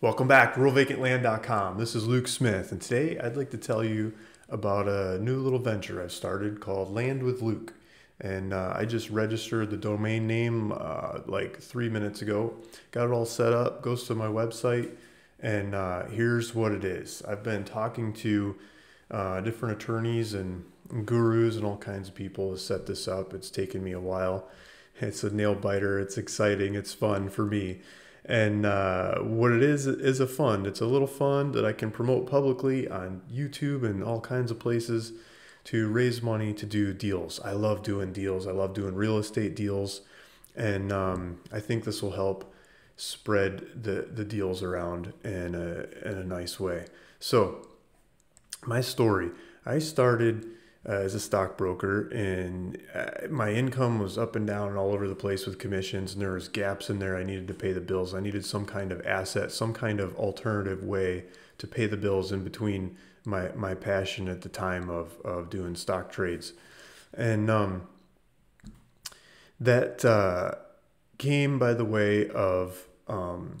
Welcome back RuralVacantLand.com. This is Luke Smith, and today I'd like to tell you about a new little venture I've started called Land with Luke. And uh, I just registered the domain name uh, like three minutes ago. Got it all set up, goes to my website, and uh, here's what it is. I've been talking to uh, different attorneys and gurus and all kinds of people to set this up. It's taken me a while. It's a nail biter, it's exciting, it's fun for me. And uh, what it is is a fund. It's a little fund that I can promote publicly on YouTube and all kinds of places to raise money to do deals. I love doing deals. I love doing real estate deals, and um, I think this will help spread the the deals around in a in a nice way. So, my story. I started uh, as a stockbroker, and uh, my income was up and down and all over the place with commissions, and there was gaps in there. I needed to pay the bills. I needed some kind of asset, some kind of alternative way to pay the bills in between my my passion at the time of of doing stock trades, and um, that uh, came by the way of um,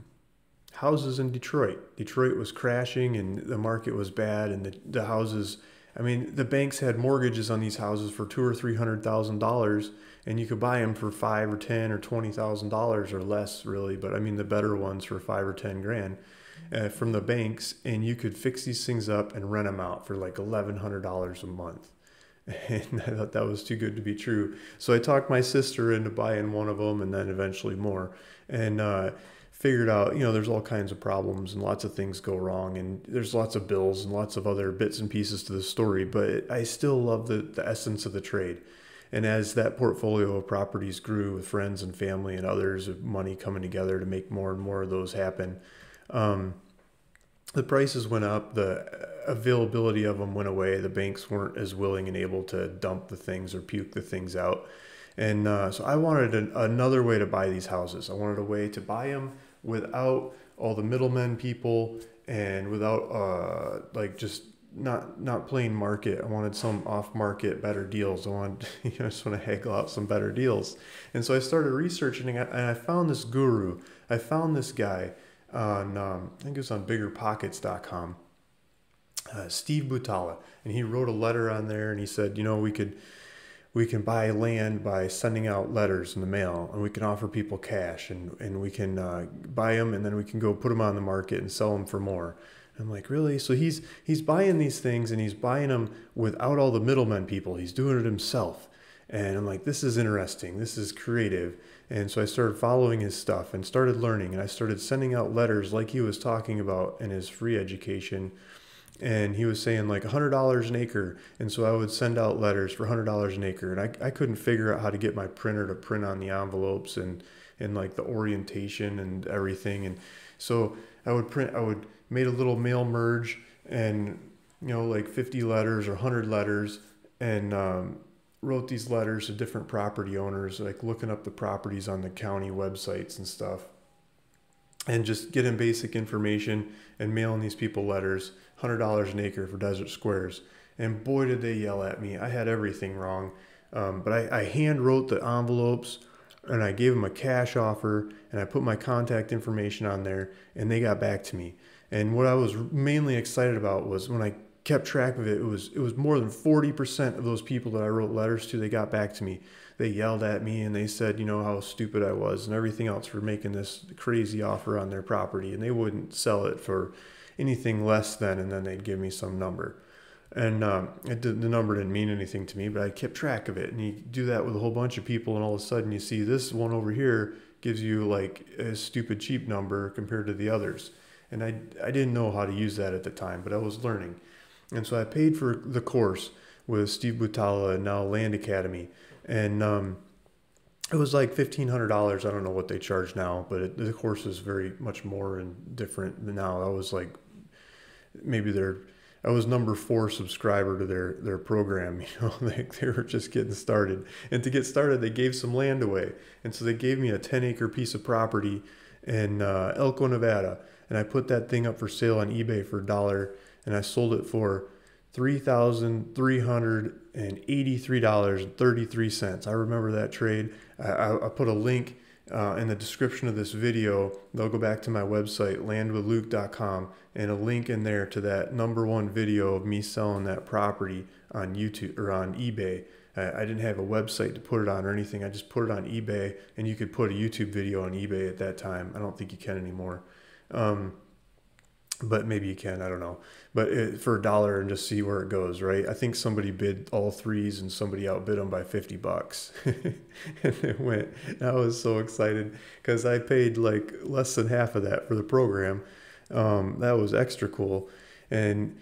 houses in Detroit. Detroit was crashing, and the market was bad, and the, the houses I mean, the banks had mortgages on these houses for two or three hundred thousand dollars, and you could buy them for five or ten or twenty thousand dollars or less, really. But I mean, the better ones for five or ten grand uh, from the banks, and you could fix these things up and rent them out for like eleven hundred dollars a month. And I thought that was too good to be true, so I talked my sister into buying one of them, and then eventually more. And uh, figured out, you know, there's all kinds of problems and lots of things go wrong and there's lots of bills and lots of other bits and pieces to the story, but I still love the, the essence of the trade. And as that portfolio of properties grew with friends and family and others of money coming together to make more and more of those happen, um, the prices went up, the availability of them went away. The banks weren't as willing and able to dump the things or puke the things out. And uh, so I wanted an, another way to buy these houses. I wanted a way to buy them without all the middlemen people and without uh, like just not not plain market. I wanted some off market better deals. I wanted you know, I just want to haggle out some better deals. And so I started researching and I found this guru. I found this guy on um, I think it was on biggerpockets.com. Uh, Steve Butala, and he wrote a letter on there, and he said, you know, we could we can buy land by sending out letters in the mail and we can offer people cash and, and we can uh, buy them and then we can go put them on the market and sell them for more I'm like, really? So he's he's buying these things and he's buying them without all the middlemen people. He's doing it himself. And I'm like, this is interesting. This is creative. And so I started following his stuff and started learning. And I started sending out letters like he was talking about in his free education and he was saying like $100 an acre. And so i would send out letters for $100 an acre. And I, I couldn't figure out how to get my printer to print on the envelopes and and like the orientation and everything. And so i would print i would made a little mail merge and you know like 50 letters or 100 letters and um, wrote these letters to different property owners like looking up the properties on the county websites and stuff. And just getting basic information and mailing these people letters $100 an acre for desert squares. And boy did they yell at me. I had everything wrong. Um, but I, I hand wrote the envelopes and i gave them a cash offer and i put my contact information on there and they got back to me. And what i was mainly excited about was when i kept track of it it was it was more than 40% of those people that i wrote letters to they got back to me. They yelled at me and they said, you know, how stupid I was and everything else for making this crazy offer on their property. And they wouldn't sell it for anything less than, and then they'd give me some number. And um, it, the number didn't mean anything to me, but I kept track of it. And you do that with a whole bunch of people, and all of a sudden you see this one over here gives you like a stupid cheap number compared to the others. And I, I didn't know how to use that at the time, but I was learning. And so I paid for the course with Steve Butala and now Land Academy and um, it was like fifteen hundred dollars. I don't know what they charge now, but it, the course is very much more and different than now. I was like maybe their I was number four subscriber to their their program. You know, they, they were just getting started, and to get started, they gave some land away, and so they gave me a ten acre piece of property in uh, Elko, Nevada, and I put that thing up for sale on eBay for a dollar, and I sold it for $3,383.33. I remember that trade. I, I, put a link uh, in the description of this video, they'll go back to my website, landwithluke.com, and a link in there to that number one video of me selling that property on YouTube or on eBay. I didn't have a website to put it on or anything. I just put it on eBay, and you could put a YouTube video on eBay at that time. I don't think you can anymore. Um, but maybe you can i don't know. But it, for a dollar and just see where it goes right? I think somebody bid all threes and somebody outbid them by 50 bucks. And it went i was so excited because i paid like less than half of that for the program. Um, that was extra cool. And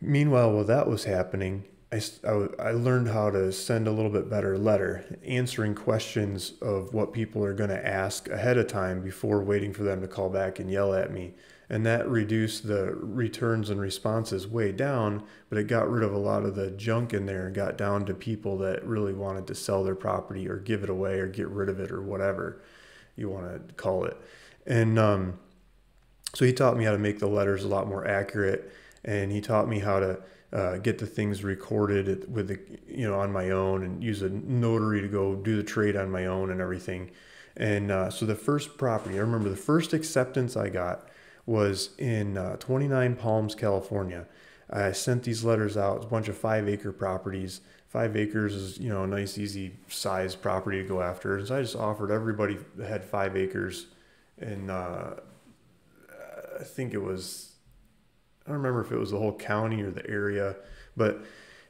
meanwhile while that was happening I, I, I learned how to send a little bit better letter answering questions of what people are going to ask ahead of time before waiting for them to call back and yell at me and that reduced the returns and responses way down but it got rid of a lot of the junk in there and got down to people that really wanted to sell their property or give it away or get rid of it or whatever you want to call it. And um, so he taught me how to make the letters a lot more accurate and he taught me how to uh, get the things recorded with the you know on my own and use a notary to go do the trade on my own and everything. And uh, so the first property i remember the first acceptance i got was in uh, 29 Palms, California. I sent these letters out. A bunch of five acre properties. Five acres is, you know, a nice, easy size property to go after. And so I just offered everybody that had five acres. And uh, I think it was, I don't remember if it was the whole county or the area, but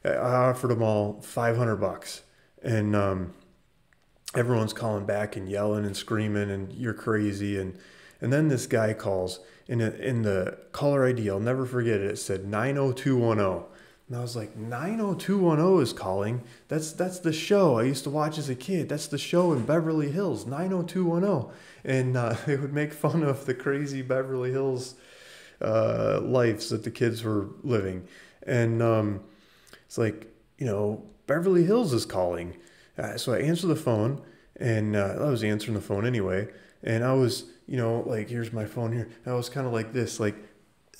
I offered them all 500 bucks. And um, everyone's calling back and yelling and screaming, and you're crazy. And, and then this guy calls in, a, in the caller ID, I'll never forget it. It said 90210. And I was like, 90210 is calling. That's that's the show I used to watch as a kid. That's the show in Beverly Hills, 90210. And uh, they would make fun of the crazy Beverly Hills uh, lives that the kids were living. And um, it's like, you know, Beverly Hills is calling. Uh, so I answer the phone, and uh, I was answering the phone anyway. And I was you know, like here's my phone here. I was kind of like this, like,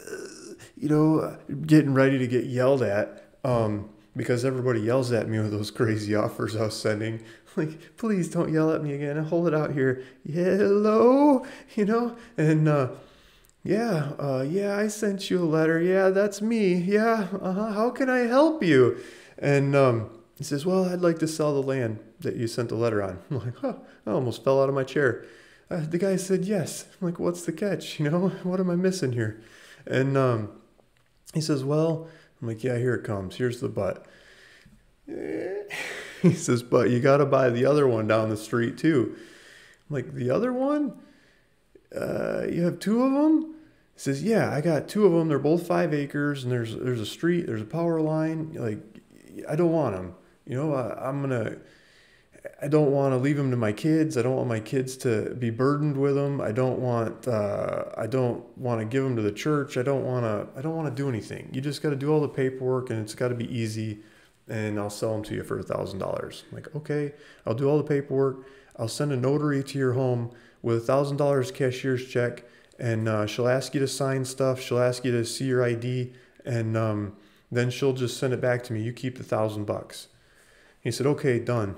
uh, you know, getting ready to get yelled at um, because everybody yells at me with those crazy offers I was sending. Like, please don't yell at me again. I hold it out here. Hello, you know, and uh, yeah, uh, yeah, I sent you a letter. Yeah, that's me. Yeah, uh-huh. how can I help you? And um, he says, well, I'd like to sell the land that you sent the letter on. I'm like, huh, I almost fell out of my chair uh, the guy said yes. I'm like, what's the catch? You know, what am I missing here? And um, he says, well, I'm like, yeah, here it comes. Here's the butt. he says, but you got to buy the other one down the street too. I'm like, the other one? Uh, you have two of them? He says, yeah, I got two of them. They're both five acres, and there's there's a street, there's a power line. Like, I don't want them. You know, I, I'm gonna I don't want to leave them to my kids. I don't want my kids to be burdened with them. I don't want uh, I don't want to give them to the church. I don't want to I don't want to do anything. You just got to do all the paperwork and it's got to be easy. And I'll sell them to you for a thousand dollars. Like okay, I'll do all the paperwork. I'll send a notary to your home with a thousand dollars cashier's check, and uh, she'll ask you to sign stuff. She'll ask you to see your ID, and um, then she'll just send it back to me. You keep the thousand bucks. He said, okay, done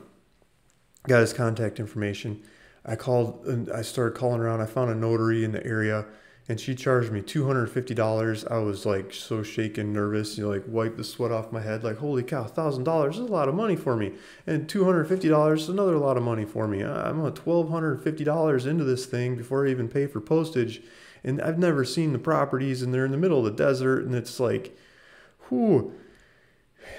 got his contact information. I called and I started calling around. I found a notary in the area and she charged me $250. I was like so shaken, nervous, you know, like wipe the sweat off my head. Like, holy cow, $1,000 is a lot of money for me. And $250 is another lot of money for me. I'm at $1,250 into this thing before I even pay for postage. And I've never seen the properties and they're in the middle of the desert. And it's like, whew,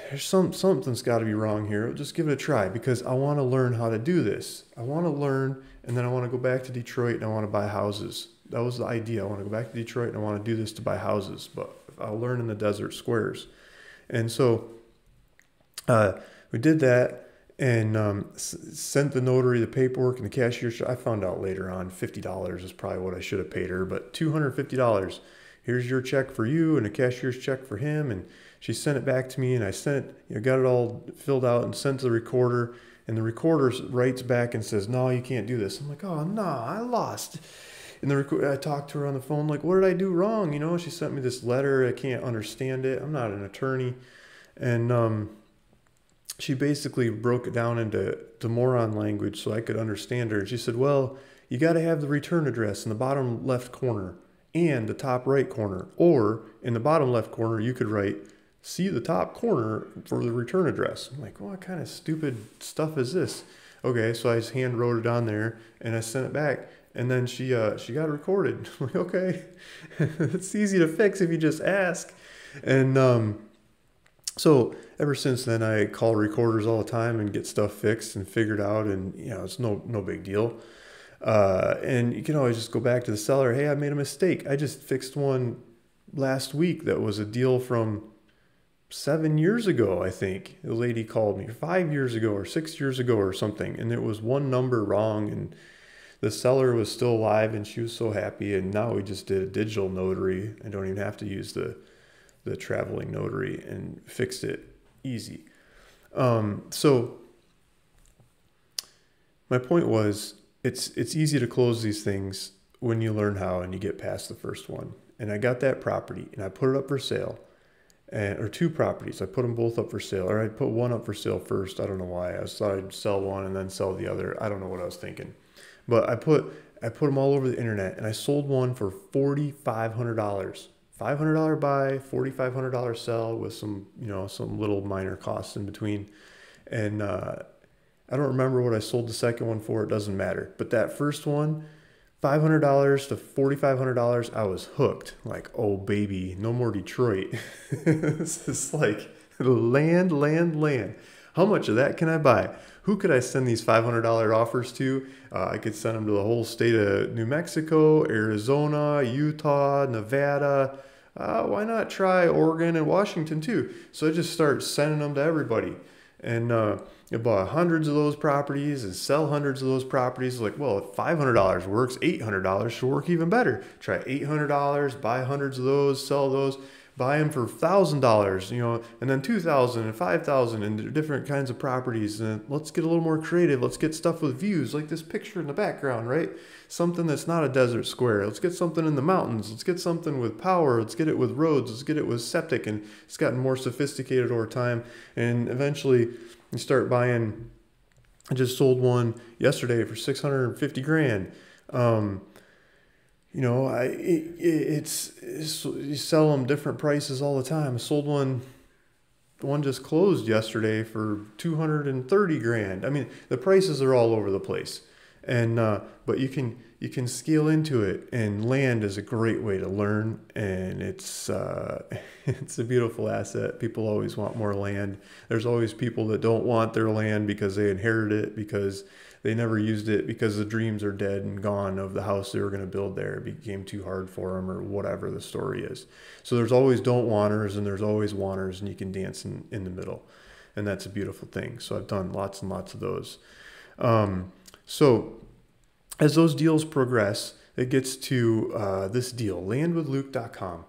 there's some something's got to be wrong here. Just give it a try because I want to learn how to do this. I want to learn, and then I want to go back to Detroit and I want to buy houses. That was the idea. I want to go back to Detroit and I want to do this to buy houses, but I'll learn in the desert squares. And so uh, we did that and um, sent the notary the paperwork and the cashier. I found out later on fifty dollars is probably what I should have paid her, but two hundred fifty dollars. Here's your check for you and a cashier's check for him and she sent it back to me and I sent you know, got it all filled out and sent to the recorder. And the recorder writes back and says, No, you can't do this. I'm like, Oh, no, I lost. And the rec- I talked to her on the phone, like, What did I do wrong? You know, she sent me this letter. I can't understand it. I'm not an attorney. And um, she basically broke it down into the moron language so I could understand her. And She said, Well, you got to have the return address in the bottom left corner and the top right corner. Or in the bottom left corner, you could write, See the top corner for the return address. I'm like, What kind of stupid stuff is this? Okay, so I just hand wrote it on there and I sent it back. And then she uh, she got it recorded. I'm like, okay, it's easy to fix if you just ask. And um, so ever since then, I call recorders all the time and get stuff fixed and figured out, and you know it's no no big deal. Uh, and you can always just go back to the seller. Hey, I made a mistake. I just fixed one last week that was a deal from seven years ago. I think the lady called me five years ago or six years ago or something, and it was one number wrong and the seller was still alive and she was so happy and now we just did a digital notary i don't even have to use the the traveling notary and fixed it easy. Um, so my point was it's it's easy to close these things when you learn how and you get past the first one. And I got that property and I put it up for sale. And, or two properties. I put them both up for sale, or I put one up for sale first. I don't know why. I thought I'd sell one and then sell the other. I don't know what I was thinking, but I put I put them all over the internet, and I sold one for forty five hundred dollars. $500 buy, $4,500 sell with some, you know, some little minor costs in between. And uh, I don't remember what I sold the second one for. It doesn't matter. But that first one, $500 to $4,500, I was hooked. Like, oh, baby, no more Detroit. this is like land, land, land. How much of that can I buy? Who could I send these $500 offers to? Uh, I could send them to the whole state of New Mexico, Arizona, Utah, Nevada. Uh, why not try Oregon and Washington too? So I just start sending them to everybody. And uh, I bought hundreds of those properties and sell hundreds of those properties. Like, well, if $500 works, $800 should work even better. Try $800, buy hundreds of those, sell those buy them for thousand dollars, you know, and then two thousand and five thousand and different kinds of properties. And let's get a little more creative. Let's get stuff with views, like this picture in the background, right? Something that's not a desert square. Let's get something in the mountains. Let's get something with power. Let's get it with roads. Let's get it with septic. And it's gotten more sophisticated over time. And eventually, you start buying. I just sold one yesterday for six hundred and fifty grand. Um, you know, I it, it's, it's, you sell them different prices all the time. I sold one, one just closed yesterday for two hundred and thirty grand. I mean, the prices are all over the place, and uh, but you can you can scale into it, and land is a great way to learn, and it's uh, it's a beautiful asset. People always want more land. There's always people that don't want their land because they inherit it because they never used it because the dreams are dead and gone of the house they were going to build there. It became too hard for them or whatever the story is. So there's always don't wanters and there's always wanters and you can dance in, in the middle. And that's a beautiful thing. So I've done lots and lots of those. Um, so as those deals progress, it gets to uh, this deal, landwithluke.com.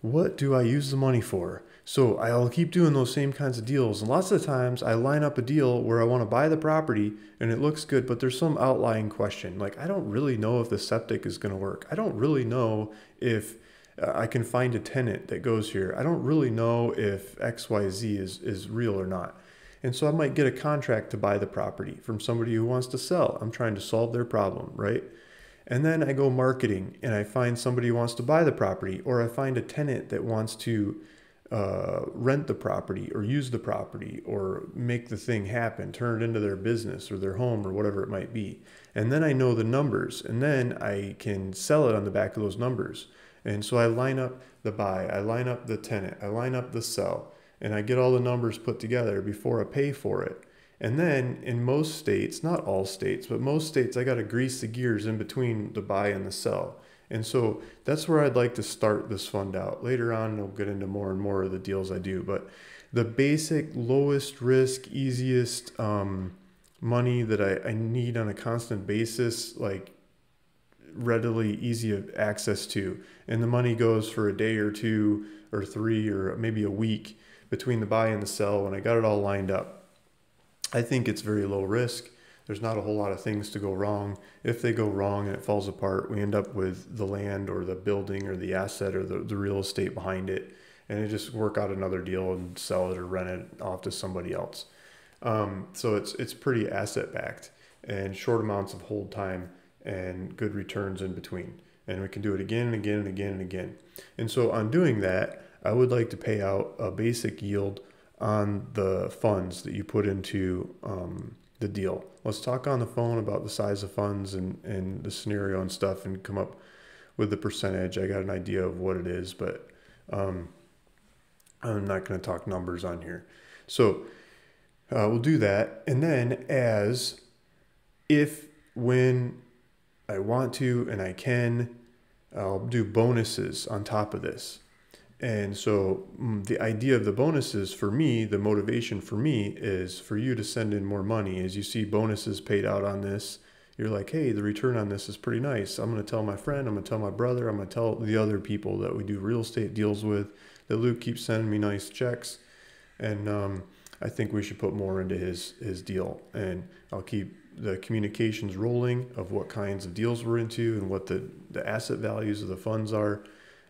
What do I use the money for? So I'll keep doing those same kinds of deals. And lots of times I line up a deal where I want to buy the property and it looks good, but there's some outlying question. Like, I don't really know if the septic is going to work. I don't really know if uh, I can find a tenant that goes here. I don't really know if XYZ is, is real or not. And so I might get a contract to buy the property from somebody who wants to sell. I'm trying to solve their problem, right? And then I go marketing and I find somebody who wants to buy the property, or I find a tenant that wants to uh, rent the property or use the property or make the thing happen, turn it into their business or their home or whatever it might be. And then I know the numbers and then I can sell it on the back of those numbers. And so I line up the buy, I line up the tenant, I line up the sell, and I get all the numbers put together before I pay for it. And then in most states, not all states, but most states, I got to grease the gears in between the buy and the sell. And so that's where I'd like to start this fund out. Later on, I'll get into more and more of the deals I do. But the basic, lowest risk, easiest um, money that I, I need on a constant basis, like readily easy access to. And the money goes for a day or two or three or maybe a week between the buy and the sell when I got it all lined up. I think it's very low risk there's not a whole lot of things to go wrong. If they go wrong and it falls apart, we end up with the land or the building or the asset or the, the real estate behind it. And it just work out another deal and sell it or rent it off to somebody else. Um, so it's it's pretty asset backed and short amounts of hold time and good returns in between. And we can do it again and again and again and again. And so on doing that, I would like to pay out a basic yield on the funds that you put into um, the deal. Let's talk on the phone about the size of funds and, and the scenario and stuff and come up with the percentage. I got an idea of what it is, but um, I'm not going to talk numbers on here. So uh, we'll do that. And then, as if when I want to and I can, I'll do bonuses on top of this. And so mm, the idea of the bonuses for me, the motivation for me is for you to send in more money. As you see bonuses paid out on this, you're like, hey, the return on this is pretty nice. I'm going to tell my friend, I'm going to tell my brother, I'm going to tell the other people that we do real estate deals with that Luke keeps sending me nice checks. And um, I think we should put more into his, his deal. And I'll keep the communications rolling of what kinds of deals we're into and what the, the asset values of the funds are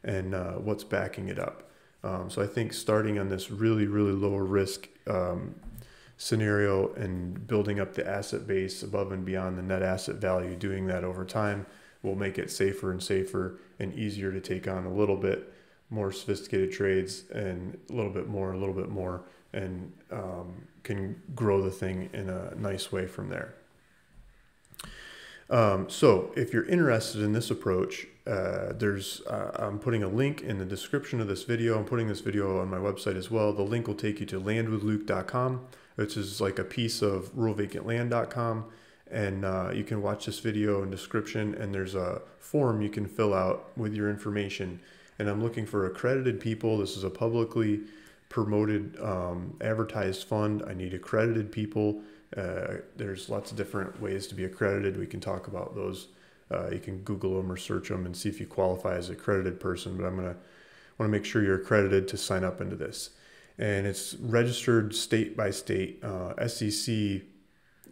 and uh, what's backing it up. Um, so I think starting on this really, really low risk um, scenario and building up the asset base above and beyond the net asset value, doing that over time will make it safer and safer and easier to take on a little bit more sophisticated trades and a little bit more, a little bit more, and um, can grow the thing in a nice way from there. Um, so if you're interested in this approach, uh, there's uh, I'm putting a link in the description of this video. I'm putting this video on my website as well. The link will take you to landwithluke.com, which is like a piece of ruralvacantland.com. And uh, you can watch this video in description and there's a form you can fill out with your information. And I'm looking for accredited people. This is a publicly promoted um, advertised fund. I need accredited people uh, there's lots of different ways to be accredited. We can talk about those. Uh, you can Google them or search them and see if you qualify as an accredited person. But I'm gonna want to make sure you're accredited to sign up into this. And it's registered state by state, uh, SEC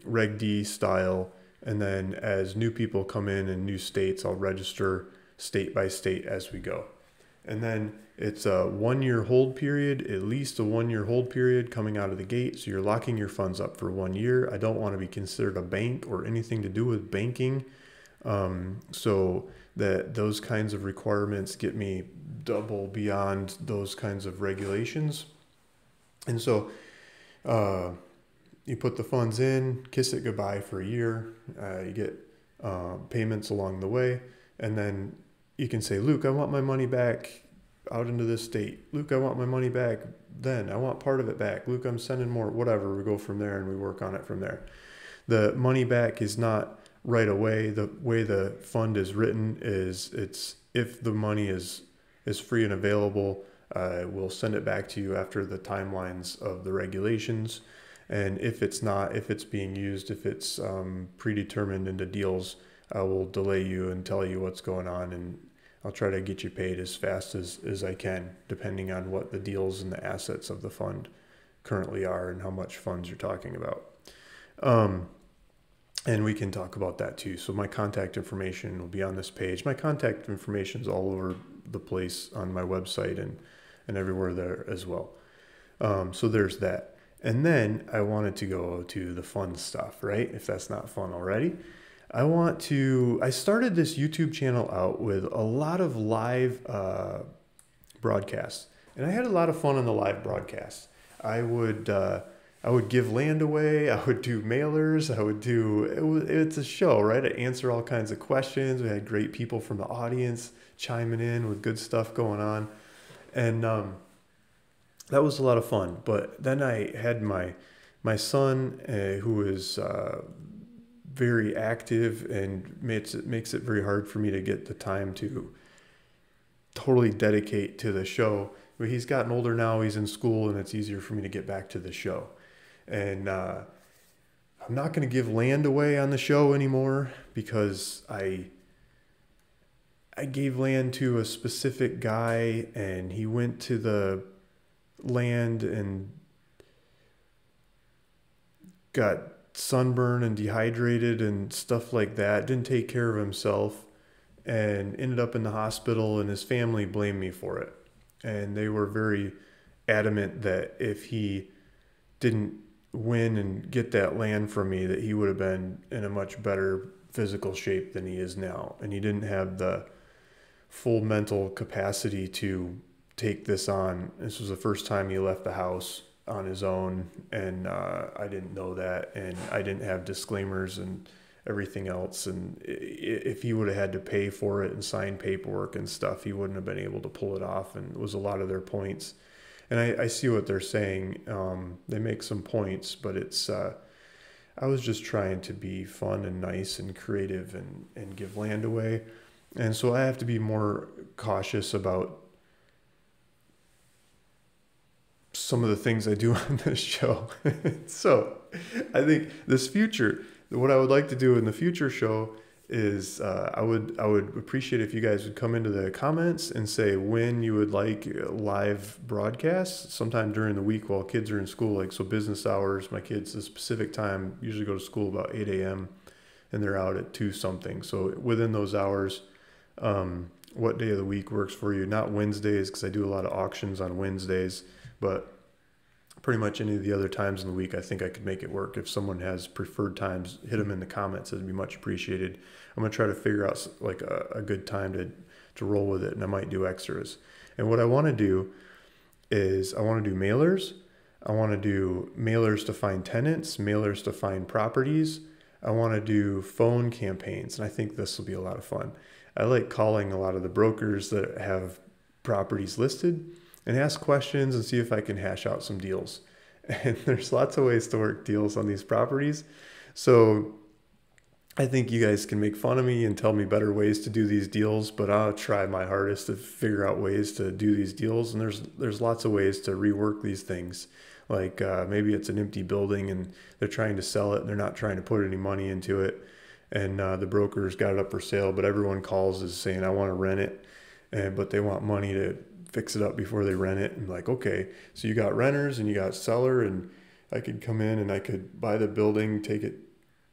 Reg D style. And then as new people come in and new states, I'll register state by state as we go. And then it's a one year hold period, at least a one year hold period coming out of the gate. So you're locking your funds up for one year. I don't want to be considered a bank or anything to do with banking. Um, so that those kinds of requirements get me double beyond those kinds of regulations. And so uh, you put the funds in, kiss it goodbye for a year. Uh, you get uh, payments along the way. And then you can say, Luke, I want my money back out into this state. Luke, I want my money back then. I want part of it back. Luke, I'm sending more, whatever. We go from there and we work on it from there. The money back is not right away. The way the fund is written is it's if the money is is free and available, uh, we'll send it back to you after the timelines of the regulations. And if it's not, if it's being used, if it's um, predetermined into deals, I will delay you and tell you what's going on and I'll try to get you paid as fast as, as I can, depending on what the deals and the assets of the fund currently are and how much funds you're talking about. Um, and we can talk about that too. So my contact information will be on this page. My contact information is all over the place on my website and, and everywhere there as well. Um, so there's that. And then I wanted to go to the fun stuff, right? If that's not fun already. I want to. I started this YouTube channel out with a lot of live uh, broadcasts, and I had a lot of fun on the live broadcasts. I would uh, I would give land away. I would do mailers. I would do. It was, it's a show, right? I answer all kinds of questions. We had great people from the audience chiming in with good stuff going on, and um, that was a lot of fun. But then I had my my son, uh, who is uh, very active and makes it makes it very hard for me to get the time to totally dedicate to the show. But he's gotten older now; he's in school, and it's easier for me to get back to the show. And uh, I'm not going to give land away on the show anymore because I I gave land to a specific guy, and he went to the land and got sunburn and dehydrated and stuff like that, didn't take care of himself, and ended up in the hospital, and his family blamed me for it. And they were very adamant that if he didn't win and get that land from me, that he would have been in a much better physical shape than he is now. And he didn't have the full mental capacity to take this on. This was the first time he left the house on his own, and uh, I didn't know that, and I didn't have disclaimers and everything else. And if he would have had to pay for it and sign paperwork and stuff, he wouldn't have been able to pull it off. And it was a lot of their points. And I, I see what they're saying. Um, they make some points, but it's. Uh, I was just trying to be fun and nice and creative and, and give land away. And so I have to be more cautious about some of the things I do on this show. so I think this future, what I would like to do in the future show is uh, I would I would appreciate if you guys would come into the comments and say when you would like live broadcasts. Sometime during the week while kids are in school like so business hours my kids a specific time usually go to school about 8 a.m and they're out at 2 something. So within those hours um, what day of the week works for you? Not Wednesdays because I do a lot of auctions on Wednesdays but pretty much any of the other times in the week, I think I could make it work. If someone has preferred times, hit them in the comments. It'd be much appreciated. I'm gonna try to figure out like a, a good time to to roll with it, and I might do extras. And what I want to do is I want to do mailers. I want to do mailers to find tenants, mailers to find properties. I want to do phone campaigns, and I think this will be a lot of fun. I like calling a lot of the brokers that have properties listed and ask questions and see if I can hash out some deals. And there's lots of ways to work deals on these properties. So I think you guys can make fun of me and tell me better ways to do these deals, but I'll try my hardest to figure out ways to do these deals. And there's there's lots of ways to rework these things. Like uh, maybe it's an empty building and they're trying to sell it and they're not trying to put any money into it, and uh, the broker's got it up for sale, but everyone calls is saying I want to rent it, and but they want money to fix it up before they rent it. And like, okay, so you got renters and you got seller, and I could come in and I could buy the building, take it,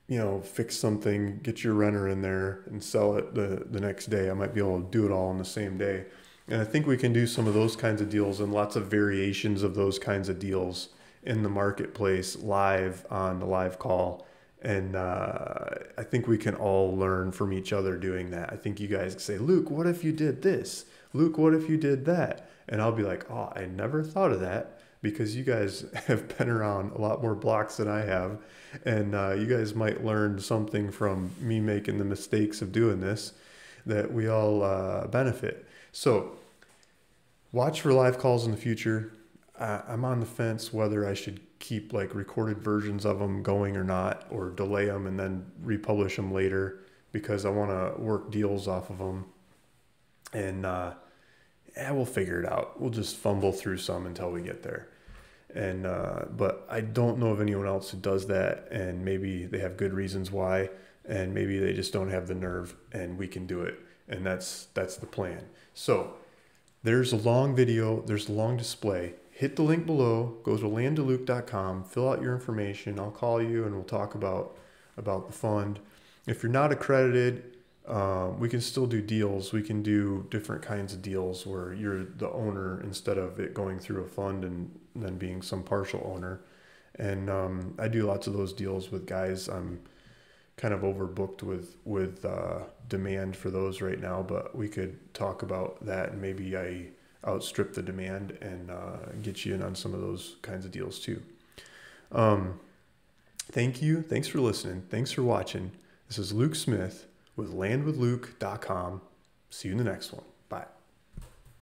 you know, fix something, get your renter in there, and sell it the the next day. I might be able to do it all on the same day. And I think we can do some of those kinds of deals and lots of variations of those kinds of deals in the marketplace live on the live call. And uh, I think we can all learn from each other doing that. I think you guys say, Luke, what if you did this? Luke, what if you did that? And I'll be like, oh, I never thought of that because you guys have been around a lot more blocks than I have. And uh, you guys might learn something from me making the mistakes of doing this that we all uh, benefit. So watch for live calls in the future. Uh, I'm on the fence whether I should keep like recorded versions of them going or not, or delay them and then republish them later because I want to work deals off of them and uh, yeah, we'll figure it out. We'll just fumble through some until we get there. And uh, but I don't know of anyone else who does that, and maybe they have good reasons why, and maybe they just don't have the nerve, and we can do it, and that's that's the plan. So there's a long video, there's a long display. Hit the link below, go to landwithluke.com, fill out your information. I'll call you, and we'll talk about about the fund. If you're not accredited, um, we can still do deals. We can do different kinds of deals where you're the owner instead of it going through a fund and then being some partial owner. And um, I do lots of those deals with guys. I'm kind of overbooked with with uh, demand for those right now, but we could talk about that and maybe I outstrip the demand and uh, get you in on some of those kinds of deals too. Um, thank you. Thanks for listening. Thanks for watching. This is Luke Smith with landwithluke.com. See you in the next one.